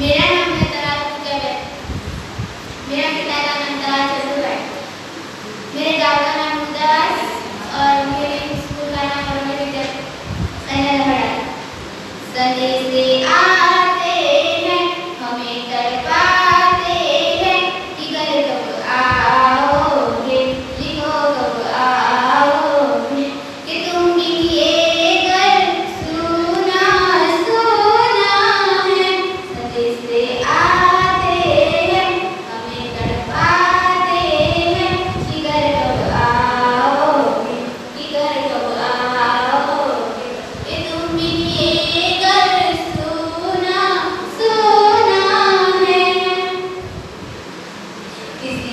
Mira.